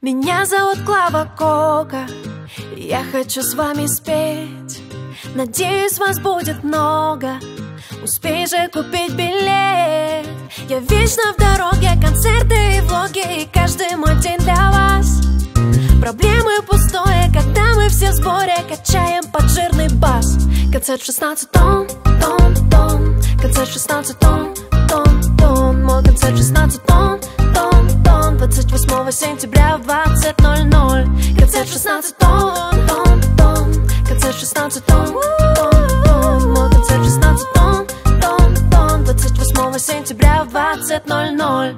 Меня зовут Клава Кока. Я хочу с вами спеть. Надеюсь, вас будет много Успей же купить билет. Я вечно в дороге, концерты и влоги И каждый мой день для вас. Проблемы пустое, когда мы все в сборе Качаем под жирный бас. Концерт в 16 тонн, тонн, тонн Концерт в 16 тонн, тонн, тонн Мой концерт в 16 тонн, тонн, тонн 28 сентября в 20.00 Концерт в 16 тонн, тонн, тонн Концерт в 16 тонн, erwartet 00.